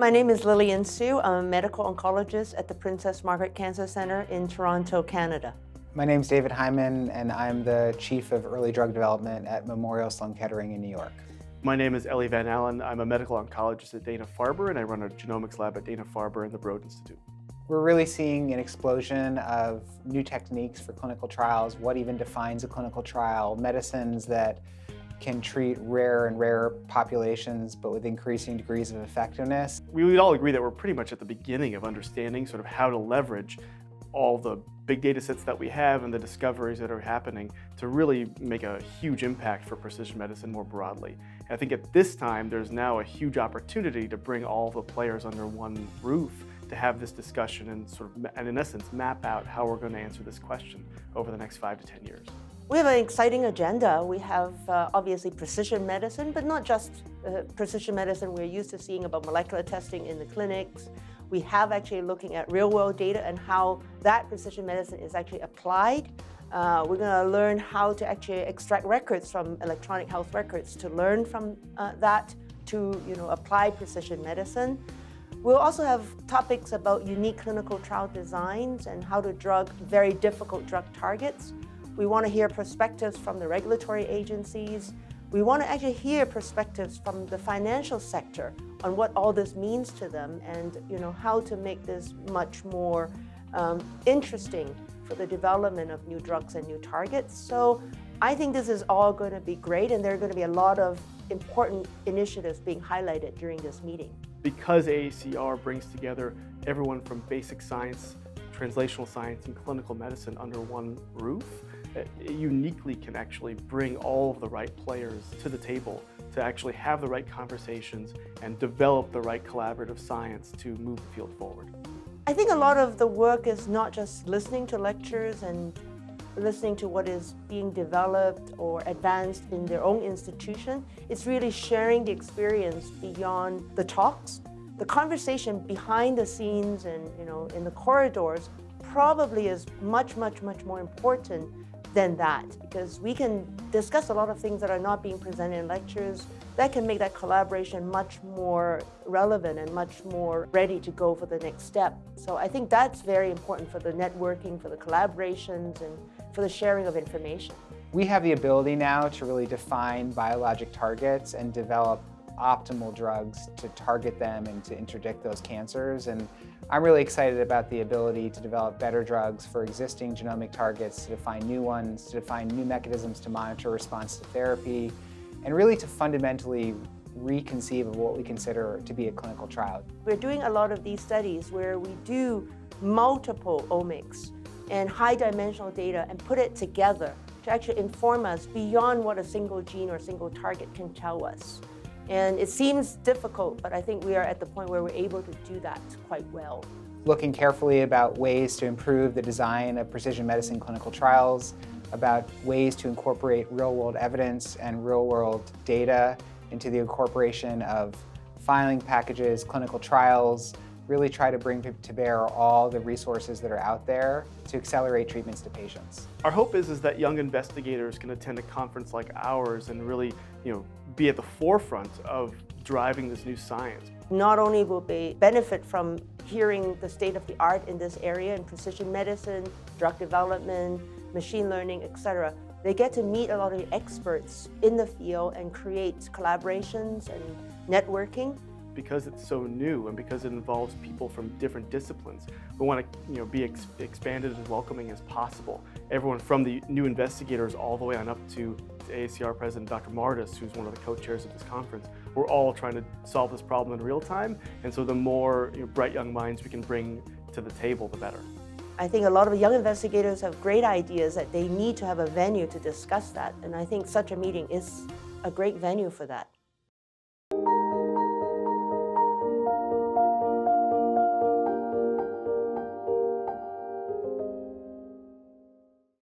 My name is Lillian Siu. I'm a medical oncologist at the Princess Margaret Cancer Centre in Toronto, Canada. My name is David Hyman, and I'm the Chief of Early Drug Development at Memorial Sloan Kettering in New York. My name is Ellie Van Allen. I'm a medical oncologist at Dana-Farber, and I run a genomics lab at Dana-Farber and the Broad Institute. We're really seeing an explosion of new techniques for clinical trials, what even defines a clinical trial, medicines that can treat rare and rare populations, but with increasing degrees of effectiveness. We would all agree that we're pretty much at the beginning of understanding sort of how to leverage all the big data sets that we have and the discoveries that are happening to really make a huge impact for precision medicine more broadly. And I think at this time, there's now a huge opportunity to bring all the players under one roof to have this discussion and sort of, and in essence, map out how we're going to answer this question over the next five to 10 years. We have an exciting agenda. We have uh, obviously precision medicine, but not just uh, precision medicine we're used to seeing about molecular testing in the clinics. We have actually looking at real world data and how that precision medicine is actually applied. Uh, we're going to learn how to actually extract records from electronic health records to learn from uh, that to you know, apply precision medicine. We'll also have topics about unique clinical trial designs and how to drug very difficult drug targets. We want to hear perspectives from the regulatory agencies. We want to actually hear perspectives from the financial sector on what all this means to them and you know how to make this much more um, interesting for the development of new drugs and new targets. So I think this is all going to be great and there are going to be a lot of important initiatives being highlighted during this meeting. Because AACR brings together everyone from basic science, translational science, and clinical medicine under one roof, Uh, uniquely can actually bring all of the right players to the table to actually have the right conversations and develop the right collaborative science to move the field forward. I think a lot of the work is not just listening to lectures and listening to what is being developed or advanced in their own institution. It's really sharing the experience beyond the talks. The conversation behind the scenes and you know in the corridors probably is much, much, much more important than that because we can discuss a lot of things that are not being presented in lectures that can make that collaboration much more relevant and much more ready to go for the next step. So I think that's very important for the networking, for the collaborations, and for the sharing of information. We have the ability now to really define biologic targets and develop optimal drugs to target them and to interdict those cancers. And I'm really excited about the ability to develop better drugs for existing genomic targets, to define new ones, to define new mechanisms to monitor response to therapy, and really to fundamentally reconceive of what we consider to be a clinical trial. We're doing a lot of these studies where we do multiple omics and high dimensional data and put it together to actually inform us beyond what a single gene or single target can tell us. And it seems difficult, but I think we are at the point where we're able to do that quite well. Looking carefully about ways to improve the design of precision medicine clinical trials, about ways to incorporate real-world evidence and real-world data into the incorporation of filing packages, clinical trials, really try to bring to bear all the resources that are out there to accelerate treatments to patients. Our hope is, is that young investigators can attend a conference like ours and really you know, be at the forefront of driving this new science. Not only will they benefit from hearing the state of the art in this area in precision medicine, drug development, machine learning, etc. They get to meet a lot of the experts in the field and create collaborations and networking because it's so new and because it involves people from different disciplines, we want to you know, be ex expanded and welcoming as possible. Everyone from the new investigators all the way on up to AACR President Dr. Mardis, who's one of the co-chairs of this conference, we're all trying to solve this problem in real time. And so the more you know, bright young minds we can bring to the table, the better. I think a lot of young investigators have great ideas that they need to have a venue to discuss that. And I think such a meeting is a great venue for that.